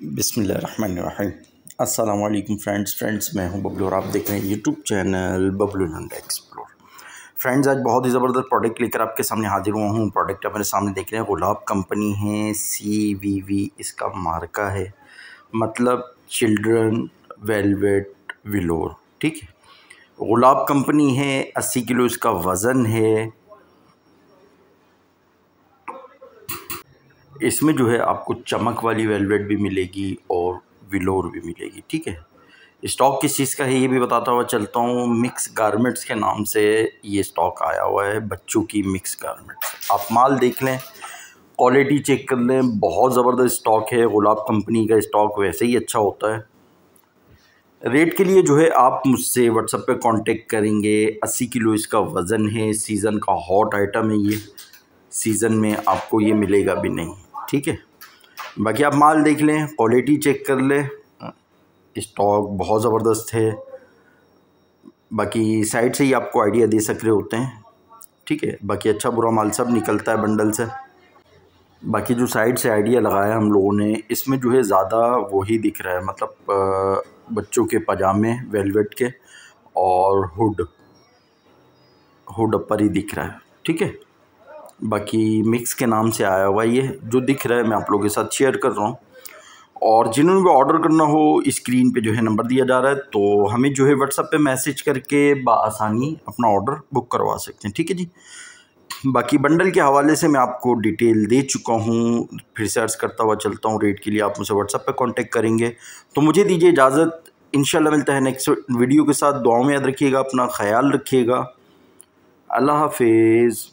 बिसमीम अस्सलाम friends. Friends, मैं हूँ बबलू और आप देख रहे हैं YouTube channel Bablu Nanda explore friends, आज बहुत ही ज़बरदस्त प्रोडक्ट लेकर आपके सामने हाजिर हुआ हूँ। प्रोडक्ट आप मेरे सामने देख रहे हैं, गुलाब कंपनी है सी वी वी इसका मार्का है। मतलब चिल्ड्रन वेलवेट विलोर ठीक है? गुलाब कंपनी है, अस्सी किलो इसका वज़न है। इसमें जो है आपको चमक वाली वेलवेट भी मिलेगी और विलोर भी मिलेगी, ठीक है? स्टॉक किस चीज़ का है ये भी बताता हुआ चलता हूँ। मिक्स गारमेंट्स के नाम से ये स्टॉक आया हुआ है, बच्चों की मिक्स गारमेंट्स। आप माल देख लें, क्वालिटी चेक कर लें, बहुत ज़बरदस्त स्टॉक है, गुलाब कंपनी का स्टॉक वैसे ही अच्छा होता है। रेट के लिए जो है आप मुझसे व्हाट्सएप पे कांटेक्ट करेंगे 80 किलो इसका वज़न है, सीज़न का हॉट आइटम है ये, सीज़न में आपको ये मिलेगा भी नहीं। ठीक है। बाकी आप माल देख लें क्वालिटी चेक कर लें। स्टॉक बहुत ज़बरदस्त है। बाकी साइड से ही आपको आइडिया दे सक रहे होते हैं। ठीक है, बाकी अच्छा बुरा माल सब निकलता है बंडल से। बाकी जो साइड से आइडिया लगाया हम लोगों ने, इसमें जो है ज़्यादा वही दिख रहा है। मतलब बच्चों के पजामे वेलवेट के और हुड हुड अपर ही दिख रहा है। ठीक है बाकी मिक्स के नाम से आया हुआ ये, जो दिख रहा है मैं आप लोगों के साथ शेयर कर रहा हूँ। और जिन्होंने भी ऑर्डर करना हो स्क्रीन पे जो है नंबर दिया जा रहा है तो हमें जो है व्हाट्सअप पे मैसेज करके बसानी अपना ऑर्डर बुक करवा सकते हैं, ठीक है जी? बाकी बंडल के हवाले से मैं आपको डिटेल दे चुका हूँ, फिर से अर्ज़ करता हुआ चलता हूँ रेट के लिए आप मुझसे व्हाट्सअप पर कॉन्टेक्ट करेंगे। तो मुझे दीजिए इजाज़त इन मिलता है नेक्स्ट वीडियो के साथ, दुआओं में याद रखिएगा, अपना ख्याल रखिएगा। अल्लाह हाफिज़।